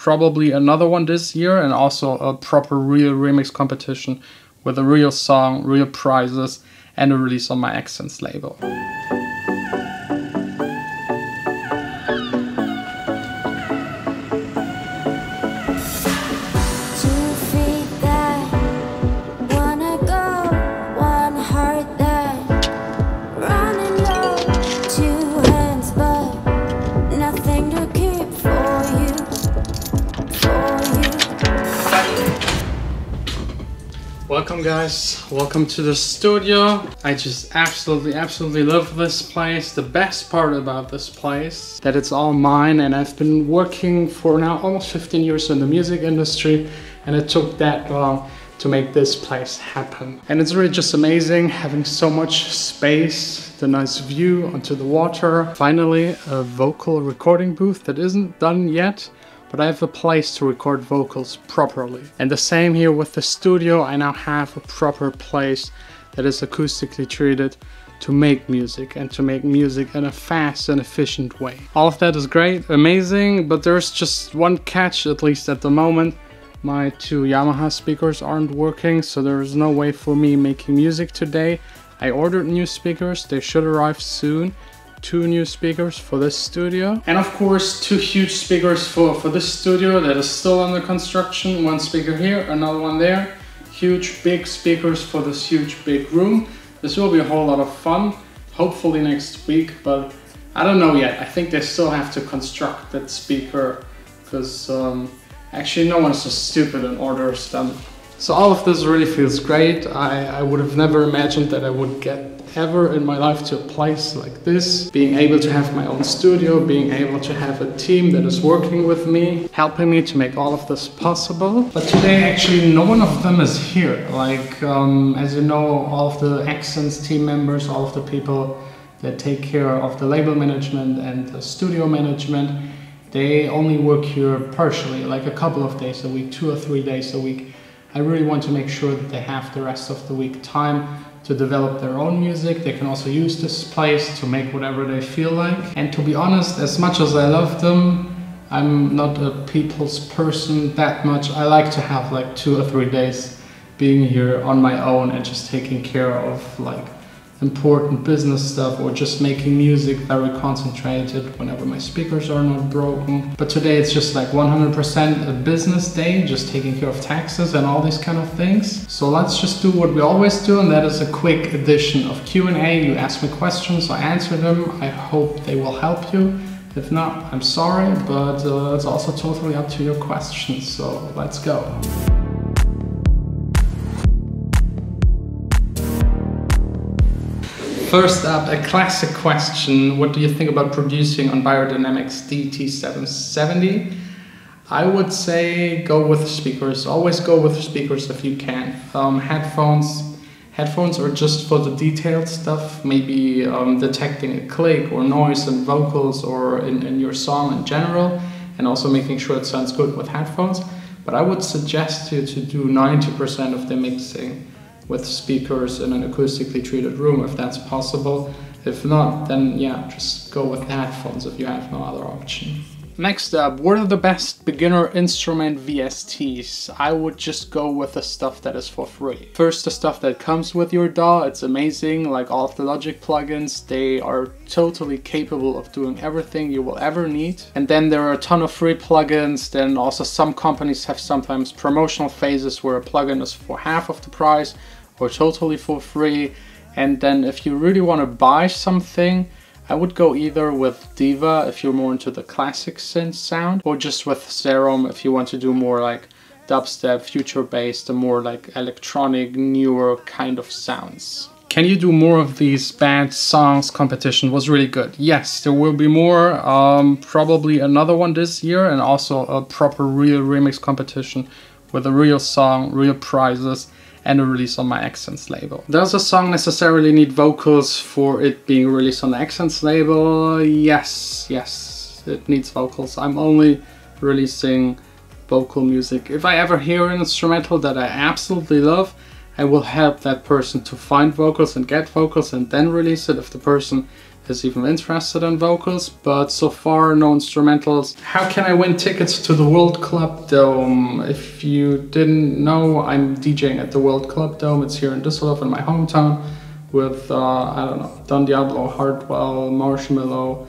probably another one this year and also a proper real remix competition with a real song, real prizes, and a release on my AXSENS label. Welcome guys, welcome to the studio. I just absolutely, absolutely love this place. The best part about this place, that it's all mine and I've been working for now almost 15 years in the music industry and it took that long to make this place happen. And it's really just amazing having so much space, the nice view onto the water. Finally, a vocal recording booth that isn't done yet but I have a place to record vocals properly. And the same here with the studio, I now have a proper place that is acoustically treated to make music and to make music in a fast and efficient way. All of that is great, amazing, but there's just one catch, at least at the moment. My two Yamaha speakers aren't working, so there is no way for me making music today. I ordered new speakers, they should arrive soon, two new speakers for this studio. And of course, two huge speakers for, for this studio that is still under construction. One speaker here, another one there. Huge, big speakers for this huge, big room. This will be a whole lot of fun, hopefully next week, but I don't know yet. I think they still have to construct that speaker because um, actually no one's so stupid and orders them. So all of this really feels great. I, I would have never imagined that I would get ever in my life to a place like this, being able to have my own studio, being able to have a team that is working with me, helping me to make all of this possible. But today actually no one of them is here. Like, um, as you know, all of the AXSENS team members, all of the people that take care of the label management and the studio management, they only work here partially, like a couple of days a week, two or three days a week. I really want to make sure that they have the rest of the week time to develop their own music. They can also use this place to make whatever they feel like. And to be honest, as much as I love them, I'm not a people's person that much. I like to have like two or three days being here on my own and just taking care of like important business stuff or just making music very concentrated whenever my speakers are not broken. But today it's just like 100% a business day, just taking care of taxes and all these kind of things. So let's just do what we always do and that is a quick edition of Q&A. You ask me questions, I answer them. I hope they will help you. If not, I'm sorry, but uh, it's also totally up to your questions. So let's go. First up, a classic question. What do you think about producing on Beyerdynamics DT770? I would say go with speakers. Always go with speakers if you can. Um, headphones, headphones are just for the detailed stuff, maybe um, detecting a click or noise in vocals or in, in your song in general, and also making sure it sounds good with headphones. But I would suggest you to do 90% of the mixing with speakers in an acoustically treated room if that's possible. If not, then yeah, just go with headphones if you have no other option. Next up, what are the best beginner instrument VSTs? I would just go with the stuff that is for free. First, the stuff that comes with your DAW, it's amazing, like all of the Logic plugins, they are totally capable of doing everything you will ever need. And then there are a ton of free plugins, then also some companies have sometimes promotional phases where a plugin is for half of the price or totally for free. And then if you really want to buy something, I would go either with Diva if you're more into the classic synth sound, or just with Serum if you want to do more like dubstep, future bass, the more like electronic, newer kind of sounds. Can you do more of these bad songs competition was really good. Yes, there will be more, um, probably another one this year and also a proper real remix competition with a real song, real prizes and a release on my AXSENS label. Does a song necessarily need vocals for it being released on the AXSENS label? Yes, yes, it needs vocals. I'm only releasing vocal music. If I ever hear an instrumental that I absolutely love, I will help that person to find vocals and get vocals and then release it if the person is even interested in vocals, but so far no instrumentals. How can I win tickets to the World Club Dome? If you didn't know, I'm DJing at the World Club Dome. It's here in Düsseldorf in my hometown with, uh, I don't know, Don Diablo, Hardwell, Marshmello,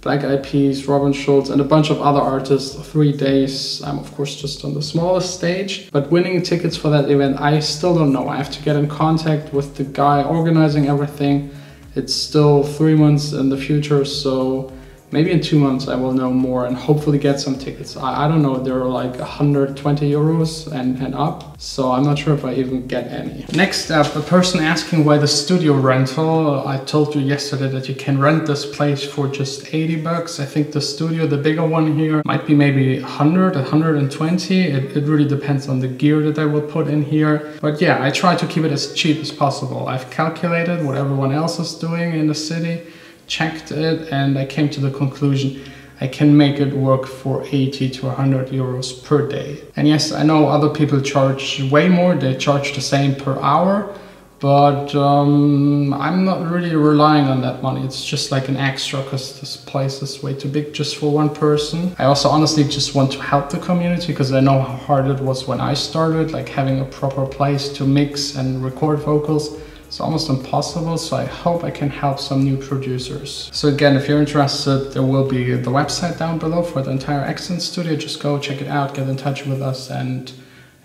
Black Eyed Peas, Robin Schulz, and a bunch of other artists. Three days. I'm of course just on the smallest stage, but winning tickets for that event, I still don't know. I have to get in contact with the guy organizing everything. It's still three months in the future, so maybe in two months I will know more and hopefully get some tickets. I, I don't know, they're like 120 euros and, and up, so I'm not sure if I even get any. Next up, a person asking why the studio rental. I told you yesterday that you can rent this place for just 80 bucks. I think the studio, the bigger one here, might be maybe 100, 120. It, it really depends on the gear that I will put in here. But yeah, I try to keep it as cheap as possible. I've calculated what everyone else is doing in the city checked it and I came to the conclusion I can make it work for 80 to 100 euros per day. And yes, I know other people charge way more, they charge the same per hour, but um, I'm not really relying on that money. It's just like an extra because this place is way too big just for one person. I also honestly just want to help the community because I know how hard it was when I started, like having a proper place to mix and record vocals. It's almost impossible, so I hope I can help some new producers. So again, if you're interested, there will be the website down below for the entire Accent Studio. Just go check it out, get in touch with us, and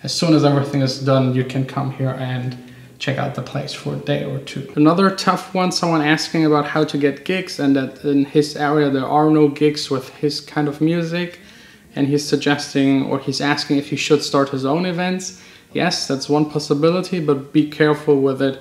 as soon as everything is done, you can come here and check out the place for a day or two. Another tough one, someone asking about how to get gigs and that in his area there are no gigs with his kind of music and he's suggesting or he's asking if he should start his own events. Yes, that's one possibility, but be careful with it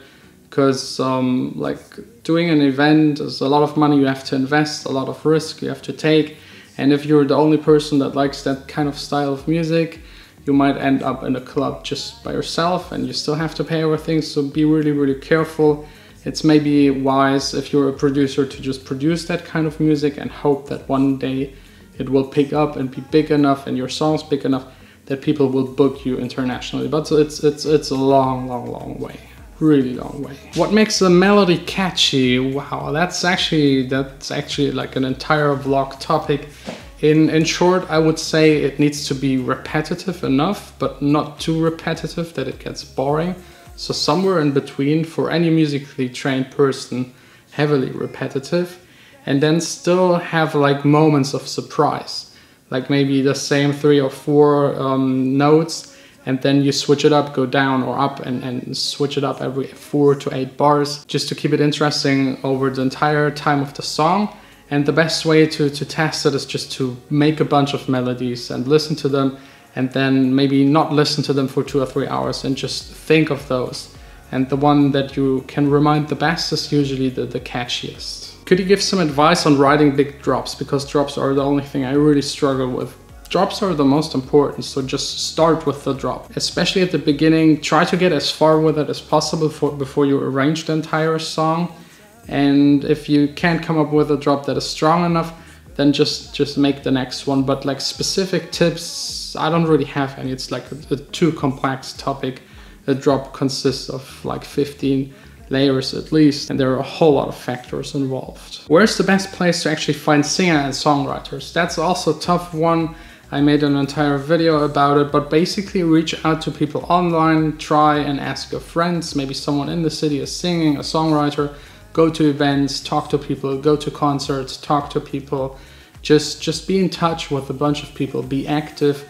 because um, like doing an event is a lot of money you have to invest, a lot of risk you have to take, and if you're the only person that likes that kind of style of music, you might end up in a club just by yourself and you still have to pay everything. So be really, really careful. It's maybe wise if you're a producer to just produce that kind of music and hope that one day it will pick up and be big enough and your song's big enough that people will book you internationally. But it's it's it's a long, long, long way really long way. What makes a melody catchy? Wow, that's actually that's actually like an entire vlog topic. In in short, I would say it needs to be repetitive enough, but not too repetitive that it gets boring. So somewhere in between for any musically trained person, heavily repetitive, and then still have like moments of surprise. Like maybe the same three or four um, notes and then you switch it up, go down or up and, and switch it up every four to eight bars just to keep it interesting over the entire time of the song. And the best way to, to test it is just to make a bunch of melodies and listen to them and then maybe not listen to them for two or three hours and just think of those. And the one that you can remind the best is usually the, the catchiest. Could you give some advice on writing big drops? Because drops are the only thing I really struggle with Drops are the most important, so just start with the drop. Especially at the beginning, try to get as far with it as possible for, before you arrange the entire song. And if you can't come up with a drop that is strong enough, then just just make the next one. But like specific tips, I don't really have any. It's like a, a too complex topic. A drop consists of like 15 layers at least, and there are a whole lot of factors involved. Where's the best place to actually find singer and songwriters? That's also a tough one. I made an entire video about it, but basically reach out to people online, try and ask your friends, maybe someone in the city is singing, a songwriter, go to events, talk to people, go to concerts, talk to people, just, just be in touch with a bunch of people, be active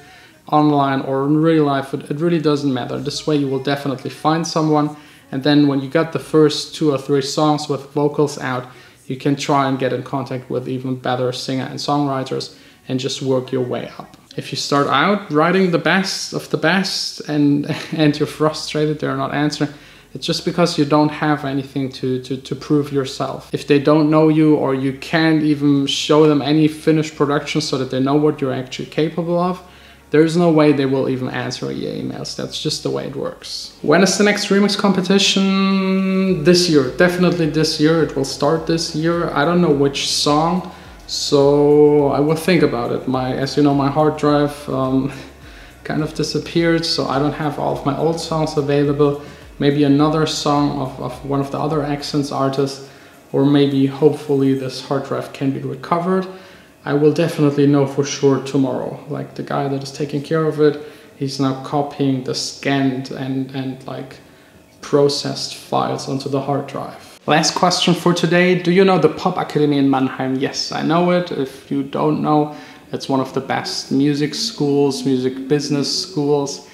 online or in real life, it, it really doesn't matter. This way you will definitely find someone. And then when you got the first two or three songs with vocals out, you can try and get in contact with even better singer and songwriters and just work your way up. If you start out writing the best of the best and and you're frustrated they're not answering, it's just because you don't have anything to, to, to prove yourself. If they don't know you or you can't even show them any finished production so that they know what you're actually capable of, there's no way they will even answer your emails. That's just the way it works. When is the next remix competition? This year, definitely this year. It will start this year. I don't know which song. So I will think about it. My, as you know, my hard drive um, kind of disappeared, so I don't have all of my old songs available. Maybe another song of, of one of the other AXSENS artists or maybe hopefully this hard drive can be recovered. I will definitely know for sure tomorrow. Like the guy that is taking care of it, he's now copying the scanned and, and like processed files onto the hard drive. Last question for today. Do you know the Pop Academy in Mannheim? Yes, I know it. If you don't know, it's one of the best music schools, music business schools.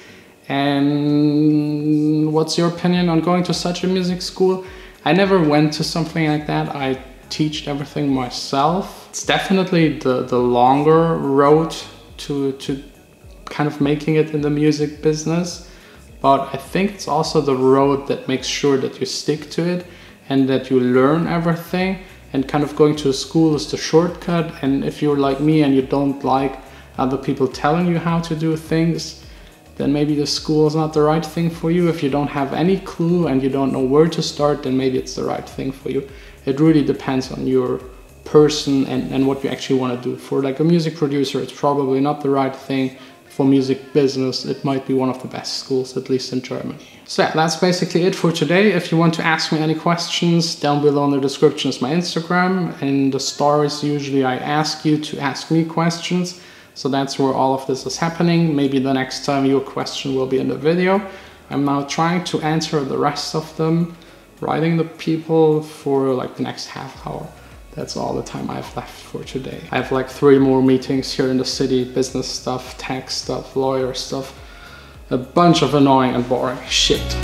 And what's your opinion on going to such a music school? I never went to something like that. I teach everything myself. It's definitely the, the longer road to, to kind of making it in the music business. But I think it's also the road that makes sure that you stick to it and that you learn everything. And kind of going to school is the shortcut. And if you're like me and you don't like other people telling you how to do things, then maybe the school is not the right thing for you. If you don't have any clue and you don't know where to start, then maybe it's the right thing for you. It really depends on your person and, and what you actually want to do. For like a music producer, it's probably not the right thing. For music business, it might be one of the best schools, at least in Germany. So yeah, that's basically it for today. If you want to ask me any questions, down below in the description is my Instagram. In the stories, usually I ask you to ask me questions. So that's where all of this is happening. Maybe the next time your question will be in the video. I'm now trying to answer the rest of them, writing the people for like the next half hour. That's all the time I have left for today. I have like three more meetings here in the city, business stuff, tax stuff, lawyer stuff, a bunch of annoying and boring shit.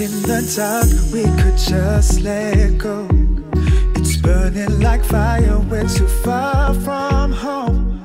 in the dark, we could just let go. It's burning like fire, we're too far from home.